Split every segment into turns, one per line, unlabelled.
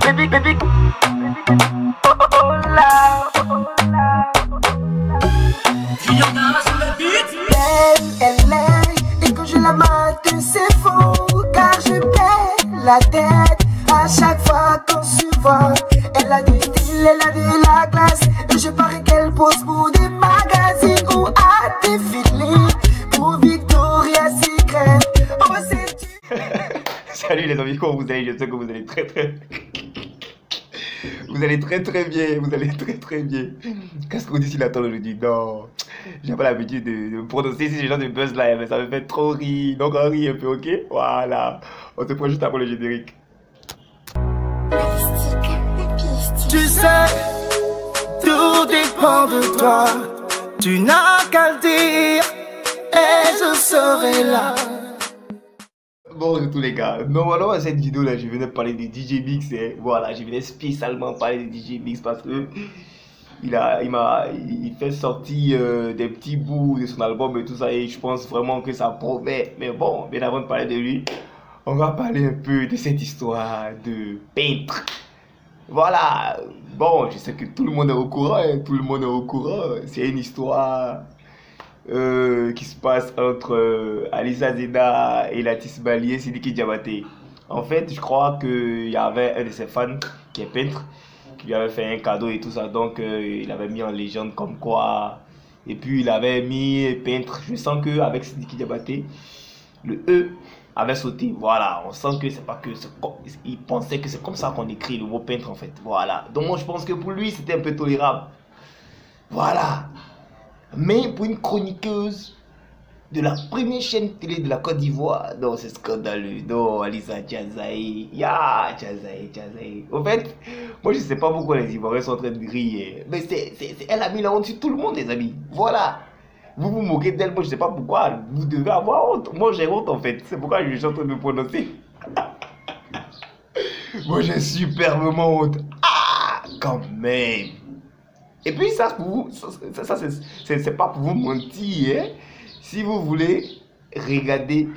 Baby, baby, oh, oh, oh là, oh, là. Elle, elle est, et quand je la mate, c'est faux, car je perds la tête à chaque fois qu'on se voit. Elle a du style, elle a de la classe, et je parie
Vous allez Je sais que vous allez très très... Vous allez très très bien, vous allez très très bien. Qu'est-ce qu'on dit s'il attend aujourd'hui? Non, j'ai pas l'habitude de, prononcer ces gens de buzz là, mais ça me fait trop rire. Donc on rit un peu, ok? Voilà. On se prend juste après le générique.
Tu sais, tout dépend de toi. Tu n'as qu'à le dire et je serai là.
Bonjour tous les gars, normalement cette vidéo là je venais parler de DJ Mix et voilà je venais spécialement parler de DJ Mix parce que il a il m'a il fait sortir euh, des petits bouts de son album et tout ça et je pense vraiment que ça promet. Mais bon bien avant de parler de lui on va parler un peu de cette histoire de peintre. Voilà. Bon je sais que tout le monde est au courant hein, tout le monde est au courant. C'est une histoire euh, qui se passe entre euh, Alissa Zeda et Latis Balier, Sidiki Diabaté. En fait, je crois qu'il y avait un de ses fans qui est peintre, qui lui avait fait un cadeau et tout ça. Donc, euh, il avait mis en légende comme quoi. Et puis, il avait mis peintre. Je sens qu'avec Sidiki Diabaté, le E avait sauté. Voilà, on sent que c'est pas que. Il pensait que c'est comme ça qu'on écrit le mot peintre en fait. Voilà. Donc, moi, je pense que pour lui, c'était un peu tolérable. Voilà. Mais pour une chroniqueuse de la première chaîne télé de la Côte d'Ivoire, non, c'est scandaleux. Non, Alissa Tchazaï. Ya, Tchazaï, Tchazaï. Au fait, moi je sais pas pourquoi les Ivoiriens sont en train de griller. Mais elle a mis la honte sur tout le monde, les amis. Voilà. Vous vous moquez d'elle, moi je sais pas pourquoi. Vous devez avoir honte. Moi j'ai honte en fait. C'est pourquoi je suis en train de me prononcer. moi j'ai superbement honte. Ah, quand même. Et puis ça, pour vous, ça, c'est- pas pour vous mentir. hein. Si vous voulez regarder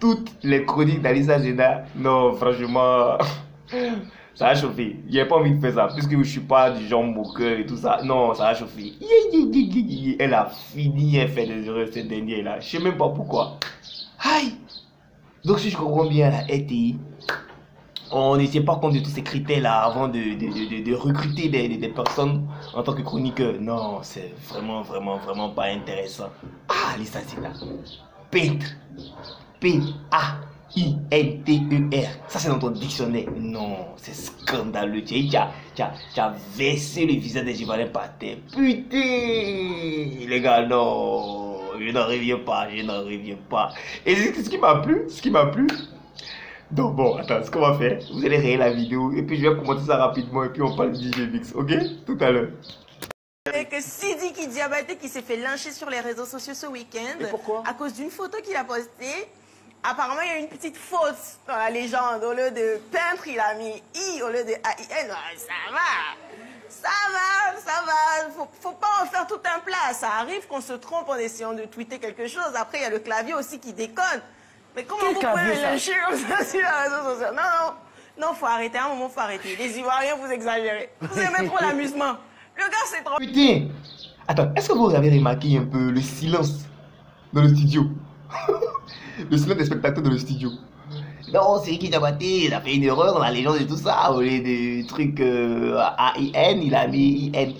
toutes les chroniques d'Alissa Zena, non, franchement, ça a chauffé. J'ai pas envie de faire ça, puisque je suis pas du genre moqueur et tout ça. Non, ça a chauffé. Elle a fini, elle fait des erreurs cette dernière là. Je sais même pas pourquoi. Aïe! Donc si je comprends bien la RTI, on ne pas compte de tous ces critères-là avant de, de, de, recruter des, des- personnes en tant que chroniqueur. Non, c'est vraiment, vraiment, vraiment pas intéressant. Ah, Lisa Zina. Peintre. P-A-I-N-T-E-R. Ça, c'est dans ton dictionnaire. Non, c'est scandaleux. Tu as, versé le visage des Ivoiriens par terre. Putain Les gars, non. Je n'en reviens pas, je n'en reviens pas. Et ce ce qui m'a plu, ce qui m'a plu, donc bon, attends, ce qu'on va faire, vous allez réagir la vidéo et puis je vais commenter ça rapidement et puis on parle du DJ Mix, ok? Tout à l'heure.
Et que Sidiki Diabaté qui s'est fait lyncher sur les réseaux sociaux ce week-end.
Pourquoi?
À cause d'une photo qu'il a postée. Apparemment, il y a une petite faute dans la légende. Au lieu de peintre, il a mis I au lieu de A-I-N. Ça va. Ça va, ça va. Faut, faut pas en faire tout un plat. Ça arrive qu'on se trompe en essayant de tweeter quelque chose. Après, il y a le clavier aussi qui déconne. Mais comment vous pouvez lyncher comme ça sur les réseaux sociaux? Non, non. Non, faut arrêter. À un moment, faut arrêter. Les Ivoiriens, vous exagérez. Vous aimez trop l'amusement. Le gars, c'est trop.
Putain Attends, est-ce que vous avez remarqué un peu le silence dans le studio? Le silence des spectateurs dans le studio. Non, c'est qui Diabaté, il a fait une erreur dans la légende et tout ça. Au lieu de truc euh, A-I-N, il a mis I-N.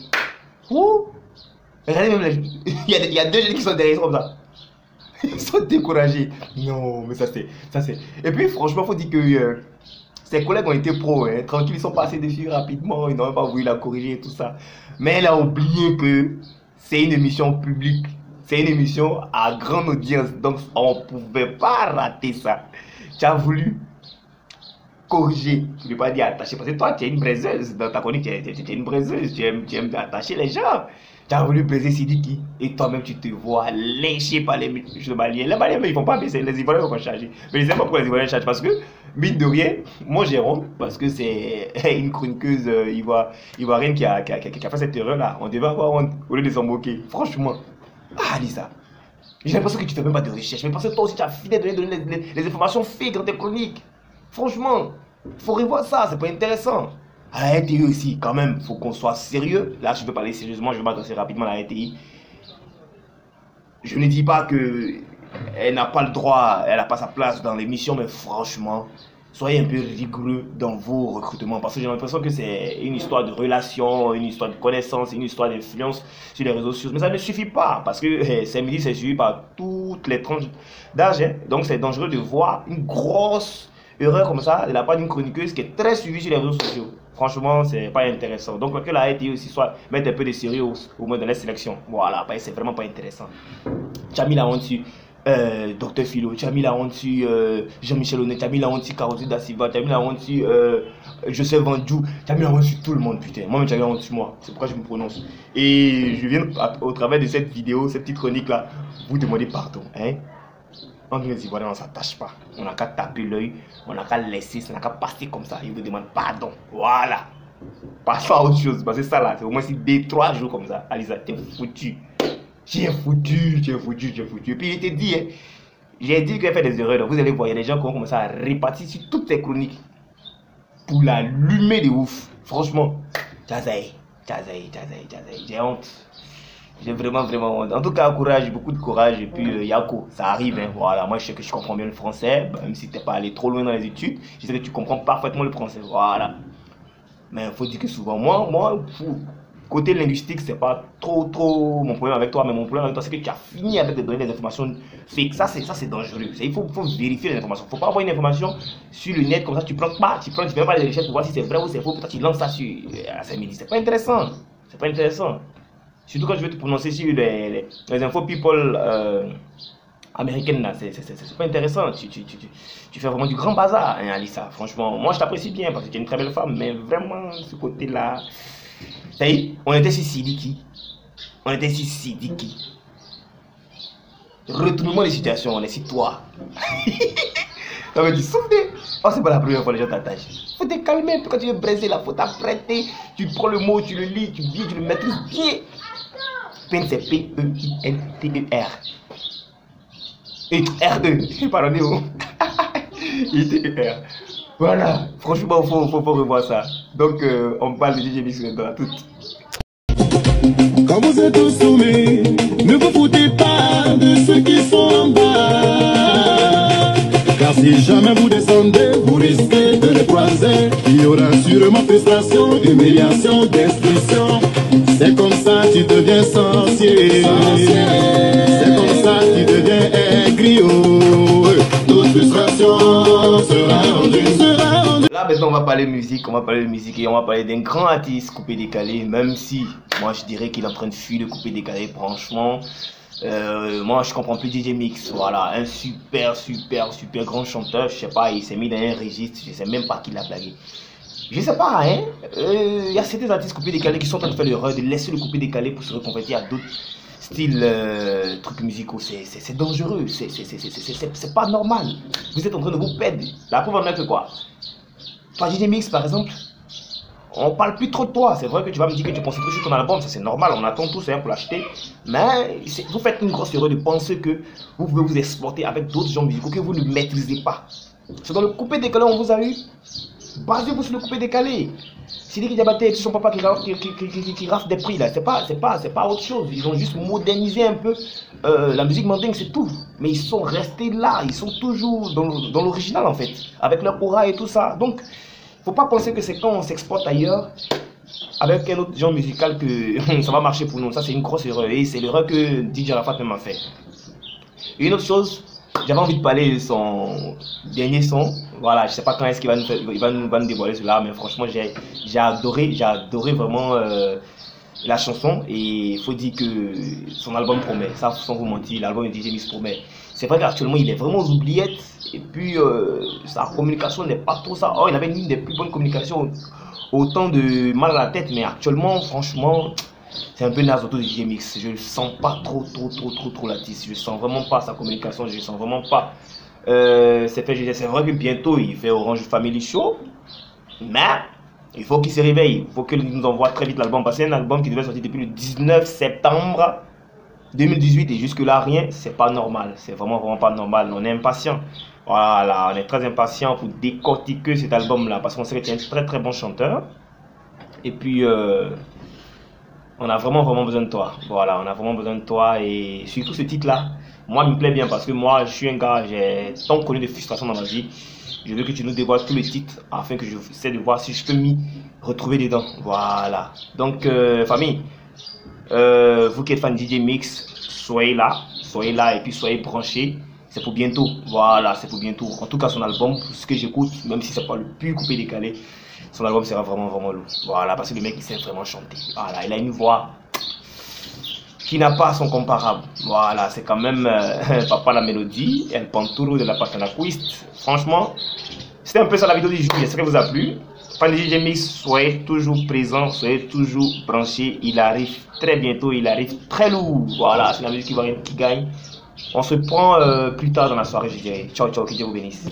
Ouh Regardez même, les- il y, a, il y a deux jeunes qui sont derrière comme ça. Ils sont découragés. Non, mais ça c'est. ça c'est. Et puis franchement, faut dire que euh, ses collègues ont été pros, hein. ils sont passés dessus rapidement, ils n'ont pas voulu la corriger et tout ça. Mais elle a oublié que c'est une émission publique, c'est une émission à grande audience, donc on ne pouvait pas rater ça. Tu as voulu corriger, je ne vais pas dire attacher, parce que toi tu es une braiseuse, dans ta chronique tu es, une braiseuse, tu aimes, tu aimes attacher les gens. Tu as voulu baiser Sidiki et toi-même tu te vois léché par les Maliens. Les Maliens, ils vont pas baisser, les Ivoiriens vont pas changer. Mais je sais pas pourquoi les Ivoiriens changent parce que, mine de rien, moi j'ai honte parce que c'est une chroniqueuse euh, ivoirienne qui a, qui, qui qui a fait cette erreur-là. On devait avoir honte au lieu de s'en moquer. Franchement. Ah, Lisa. J'ai l'impression que tu fais même pas de recherche. Mais parce que toi aussi tu as fini de donner les, les- les informations fake dans tes chroniques. Franchement. Faut revoir ça, c'est pas intéressant. La RTI aussi, quand même, faut qu'on soit sérieux. Là, je peux parler sérieusement, je vais m'adresser rapidement à la RTI. Je ne dis pas que elle n'a pas le droit, elle n'a pas sa place dans l'émission, mais franchement, soyez un peu rigoureux dans vos recrutements parce que j'ai l'impression que c'est une histoire de relation, une histoire de connaissance, une histoire d'influence sur les réseaux sociaux. Mais ça ne suffit pas parce que eh, samedi, c'est suivi par toutes les tranches d'âge. hein. Donc c'est dangereux de voir une grosse erreur comme ça de la part d'une chroniqueuse qui est très suivie sur les réseaux sociaux. Franchement, c'est pas intéressant. Donc que la RTI aussi soit mettre un peu de sérieux au, moins dans les sélections. Voilà, c'est vraiment pas intéressant. Mis la honte sur euh, Dr Philo, mis la honte sur euh, Jean-Michel Honnête, tu as mis la honte sur Carotti da Silva, mis la honte sur euh, Joseph Vandjou, mis la honte sur tout le monde, putain. As mis la honte sur moi. C'est pourquoi je me prononce. Et je viens, au travers de cette vidéo, cette petite chronique là, vous demander pardon. Hein? En les Ivoiriens, on ne s'attache pas. On n'a qu'à taper l'œil, on n'a qu'à laisser, on n'a qu'à passer comme ça. Il vous demande pardon. Voilà. Passons à autre chose. Parce que ça là, c'est au moins si deux, trois jours comme ça. Alisa, t'es foutu. J'ai foutu, j'ai foutu, j'ai foutu. Et puis il était dit, hein, j'ai dit qu'il a fait des erreurs. Donc vous allez voir, il y a des gens qui vont commencer à répartir sur toutes ces chroniques pour l'allumer de ouf. Franchement, j'ai honte. J'ai vraiment, vraiment. En tout cas, courage, beaucoup de courage. Et puis, euh, Yako, ça arrive. Hein, voilà, moi, je sais que je comprends bien le français. bah, même si tu n'es pas allé trop loin dans les études, je sais que tu comprends parfaitement le français. Voilà. Mais il faut dire que souvent, moi, moi côté linguistique, c'est pas trop, trop mon problème avec toi. Mais mon problème avec toi, c'est que tu as fini avec de donner des informations fake. Ça, c'est, dangereux. Il faut, faut vérifier les informations. Il faut pas avoir une information sur le net comme ça. Tu prends pas, tu prends, tu fais pas les recherches pour voir si c'est vrai ou c'est faux. Toi, tu lances ça sur euh, à 5 midi. C'est pas intéressant. C'est pas intéressant. Surtout quand je vais te prononcer sur les, les, infos people euh, américaines, c'est, pas intéressant. Tu, tu, tu, tu, fais vraiment du grand bazar, hein, Alissa. Franchement, moi je t'apprécie bien parce que tu es une très belle femme, mais vraiment, ce côté-là. Ça y est, on était sur Sidiki. On était sur Sidiki. Retournement des situations, on est sur toi. Ça veut dire. Oh, c'est pas la première fois que les gens t'attachent. Faut te calmer quand tu veux briser la faut t'apprêter. Tu prends le mot, tu le lis, tu, bien, tu le maîtrises bien. PEN, c'est P-E-I-N-T-E-R. Et R-E. Pardonnez vous I-T-E-R. Voilà. Franchement, faut, faut, faut revoir ça. Donc, euh, on parle de DJ Mix maintenant. Tout.
Quand vous êtes au sommet, ne vous foutez pas de ceux qui sont en bas. Car si jamais vous descendez, de les croiser. Il y aura sûrement frustration, humiliation, destruction. C'est comme ça tu deviens sorcier. C'est comme ça tu deviens un griot. Toute frustration sera rendue.
Là, maintenant, on va parler musique. On va parler de musique et on va parler d'un grand artiste coupé décalé. Même si, moi, je dirais qu'il est en train de fuir le coupé décalé. Franchement, euh, moi, je comprends plus DJ Mix. Voilà, un super, super, super grand chanteur. Je sais pas, il s'est mis dans un registre. Je sais même pas qui l'a blagué. Je sais pas, hein. Euh, Il y a certains artistes coupés décalés qui sont en train de faire l'erreur de laisser le coupé décalé pour se reconvertir à d'autres styles, euh, trucs musicaux. C'est- dangereux. C'est pas normal. Vous êtes en train de vous perdre. La preuve en est que quoi? Toi, DJ Mix, par exemple, on parle plus trop de toi. C'est vrai que tu vas me dire que tu concentres sur ton album, ça c'est normal, on attend tous hein, pour l'acheter. Mais vous faites une grosse erreur de penser que vous pouvez vous exporter avec d'autres genres musicaux que vous ne maîtrisez pas. C'est dans le coupé décalé on vous a eu. Basez-vous sur le coupé décalé. Sidi Diabaté et son papa qui, qui, qui, qui, rafle des prix là, c'est pas, c'est pas, c'est pas autre chose. Ils ont juste modernisé un peu euh, la musique mandingue, c'est tout. Mais ils sont restés là, ils sont toujours dans, dans l'original en fait, avec leur aura et tout ça. Donc, faut pas penser que c'est quand on s'exporte ailleurs avec un autre genre musical que ça va marcher pour nous. Ça, c'est une grosse erreur. Et c'est l'erreur que DJ Rafat même a fait. Et une autre chose, j'avais envie de parler de son dernier son. Voilà, je sais pas quand est-ce qu'il va va va nous dévoiler cela, mais franchement, j'ai j'ai adoré, j'ai adoré vraiment euh, la chanson. Et il faut dire que son album promet. Ça, sans vous mentir, l'album de DJ Mix promet. C'est vrai qu'actuellement, il est vraiment aux oubliettes. Et puis, euh, sa communication n'est pas trop ça. Oh, il avait une des plus bonnes communications. Autant de mal à la tête, mais actuellement, franchement, c'est un peu naze autour de Mix. Je ne sens pas trop, trop, trop, trop, trop l'artiste. Je sens vraiment pas sa communication. Je sens vraiment pas. Euh, c'est vrai que bientôt, il fait Orange Family Show. Mais il faut qu'il se réveille. Il faut qu'il nous envoie très vite l'album. Parce que c'est un album qui devait sortir depuis le 19 septembre 2018 et jusque-là, rien. C'est pas normal. C'est vraiment, vraiment pas normal. On est impatient. Voilà, on est très impatient pour décortiquer cet album-là parce qu'on sait que tu es un très très bon chanteur. Et puis, euh, on a vraiment vraiment besoin de toi. Voilà, on a vraiment besoin de toi et surtout ce titre-là. Moi, il me plaît bien parce que moi, je suis un gars, j'ai tant connu de frustrations dans ma vie. Je veux que tu nous dévoiles tous les titres afin que je essaie de voir si je peux m'y retrouver dedans. Voilà. Donc, euh, famille, euh, vous qui êtes fan DJ Mix, soyez là, soyez là et puis soyez branchés. C'est pour bientôt. Voilà, c'est pour bientôt. En tout cas, son album, ce que j'écoute, même si c'est pas le plus coupé décalé, son album sera vraiment vraiment lourd. Voilà, parce que le mec il sait vraiment chanter. Voilà, il a une voix qui n'a pas son comparable. Voilà, c'est quand même euh, Papa la mélodie, El Panturo de la Patanaquist. Franchement, c'était un peu ça la vidéo du jour. J'espère que vous a plu. Fan de DJ Mix, soyez toujours présents, soyez toujours branchés. Il arrive très bientôt, il arrive très lourd. Voilà, c'est la musique qui, va, qui gagne. On se prend euh, plus tard dans la soirée, je dirais. Ciao, ciao, que Dieu vous bénisse.